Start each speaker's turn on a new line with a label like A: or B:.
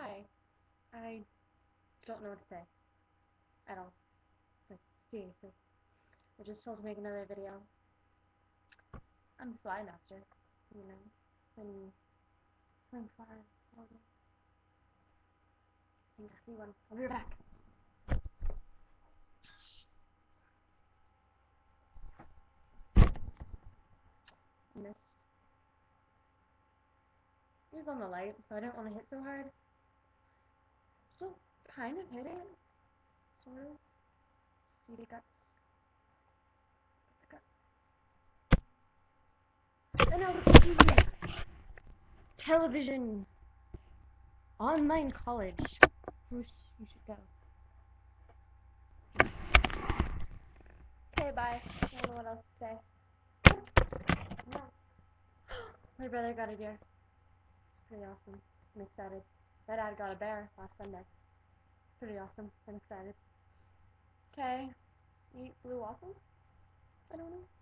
A: Hi. I don't know what to say. At all. Like, seriously. I just told to make another video. I'm the Fly Master, you know. And I'm fly. I think I see one. I'll be right back. Missed. He was on the light, so I didn't want to hit so hard. Still kind of hit it. Sort of. See. And now. Television. Online college. Bruce, you should go. Okay, bye. I don't know what else to say. My brother got a deer. Pretty awesome. I'm excited. My dad got a bear last Sunday. Pretty awesome. I'm excited. Okay. Eat blue waffles? I don't know.